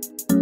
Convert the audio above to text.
Bye.